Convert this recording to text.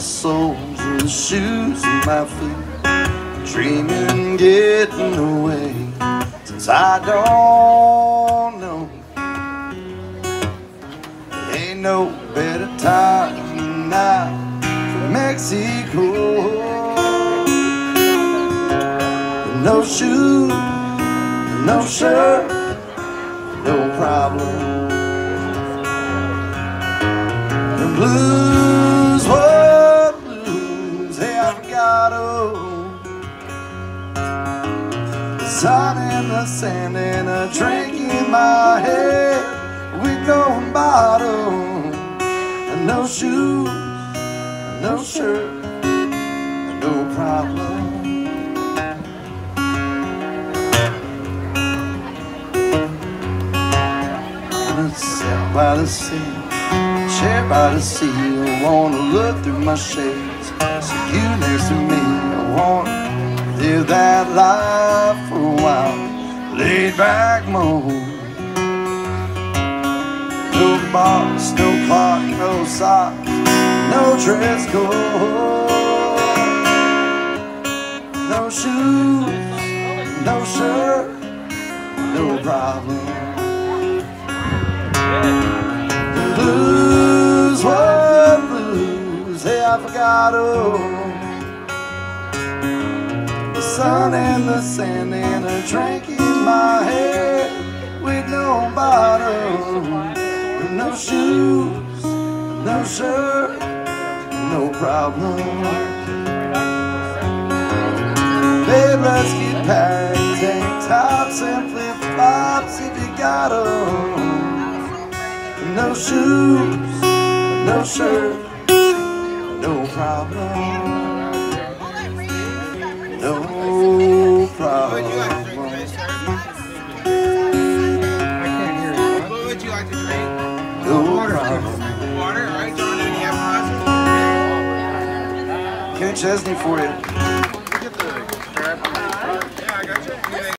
soles and shoes on my feet. Dreaming, getting away, since I don't know. Ain't no better time than now for Mexico. No shoes, no shirt, no problem. The blues, sun and the sand and a drink in my head no bottle, and no shoes, no shirt, no problem. Sit by the sea, chair by the sea. I wanna look through my shades, see you next to me. I wanna live that life laid back mode. No boss, no clock, no socks, no dress code, no shoes, no shirt, no problem. Blues, what blues? Hey, I forgot oh. Sun and the sand and a drink in my head with no bottle, no shoes, no shirt, no problem. Babe, let's get packed, tank tops and flip flops if you got 'em. No shoes, no shirt, no problem. Chesney for you.